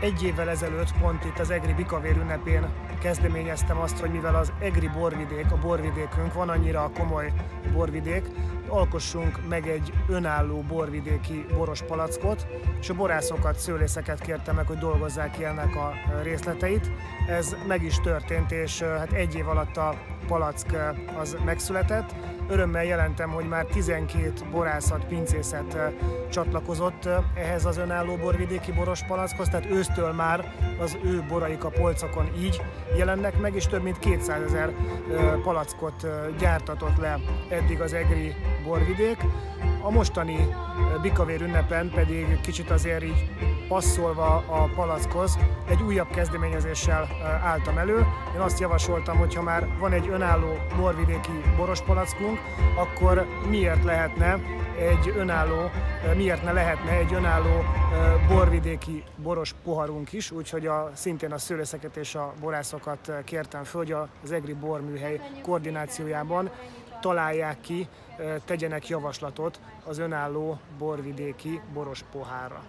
Egy évvel ezelőtt pont itt az Egri Bikavér ünnepén kezdeményeztem azt, hogy mivel az Egri borvidék, a borvidékünk van annyira komoly borvidék, alkossunk meg egy önálló borvidéki boros palackot, és a borászokat, szőlészeket kértem meg, hogy dolgozzák ki ennek a részleteit. Ez meg is történt, és hát egy év alatt a palack az megszületett. Örömmel jelentem, hogy már 12 borászat, pincészet csatlakozott ehhez az önálló borvidéki boros palackhoz, tehát ősztől már az ő boraik a polcokon így jelennek meg, és több mint 200 ezer palackot gyártatott le eddig az EGRI borvidék. A mostani Bikavér ünnepen pedig kicsit azért így passzolva a palackhoz egy újabb kezdeményezéssel álltam elő. Én azt javasoltam, hogy ha már van egy önálló borvidéki boros palackunk, akkor miért lehetne egy önálló, miért ne lehetne egy önálló borvidéki boros poharunk is, úgyhogy a, szintén a szőlészeket és a borászokat kértem föl, hogy az EGRI borműhely koordinációjában találják ki, tegyenek javaslatot az önálló borvidéki boros pohárra.